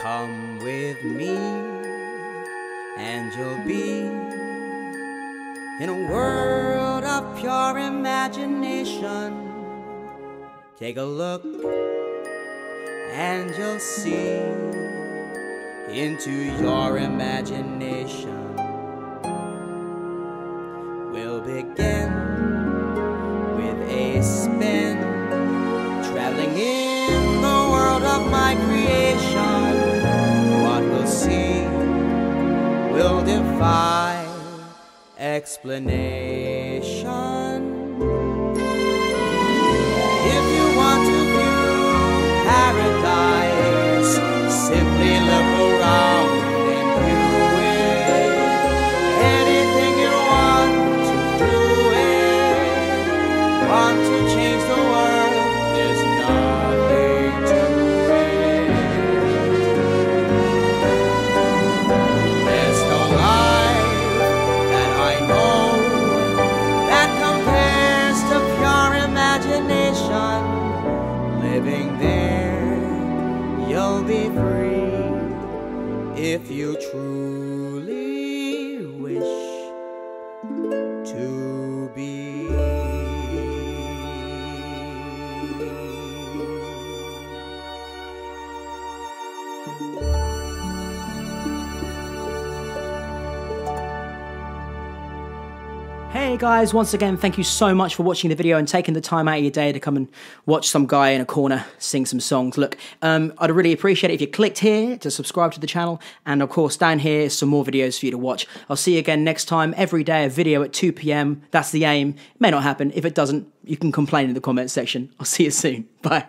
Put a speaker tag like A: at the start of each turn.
A: Come with me, and you'll be in a world of pure imagination. Take a look, and you'll see into your imagination. We'll begin with a spin, traveling in the world of my creation. Explanation. If you want to view paradise, simply look around and view it. Anything you want to do it. Want to change the world? Imagination. Living there, you'll be free if you truly
B: Hey guys, once again, thank you so much for watching the video and taking the time out of your day to come and watch some guy in a corner sing some songs. Look, um, I'd really appreciate it if you clicked here to subscribe to the channel, and of course, down here is some more videos for you to watch. I'll see you again next time, every day, a video at 2 pm. That's the aim. It may not happen. If it doesn't, you can complain in the comment section. I'll see you soon. Bye.